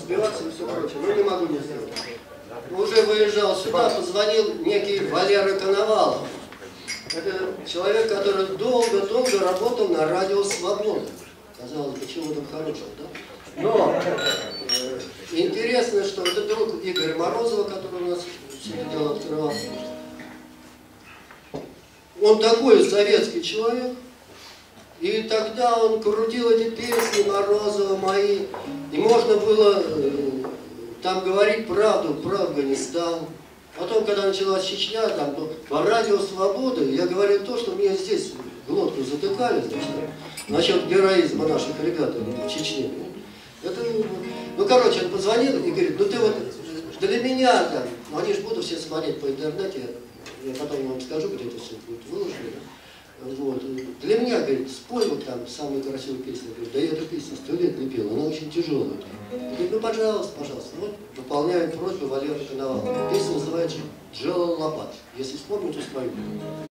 сбиваться и все прочее. Ну, не могу не сделать. Уже выезжал сюда, позвонил некий Валера Коновалов. Это человек, который долго-долго работал на радио «Свобода». Казалось бы, чего там хорошего, да? Но э, интересно, что это друг Игоря Морозова, который у нас все это дело открывал. Он такой советский человек, и тогда он крутил эти песни Морозова мои, и можно было э, там говорить правду про Афганистан. Потом, когда началась Чечня, там, ну, по радио «Свобода», я говорил то, что мне здесь глотку затыкали, значит, насчет героизма наших ребят в Чечне. Это, ну, короче, он позвонил и говорит, ну ты вот для меня там, ну они же будут все смотреть по интернете, я потом вам скажу, где это все будет выложено. Вот. Для меня, говорит, спой вот там самую красивую песню. Говорит, да я эту песню сто лет не пел, она очень тяжелая. Говорит, ну пожалуйста, пожалуйста. Вот выполняем просьбу Валеры Коновалова. Песня называется «Джалалабад». Если вспомните, спою.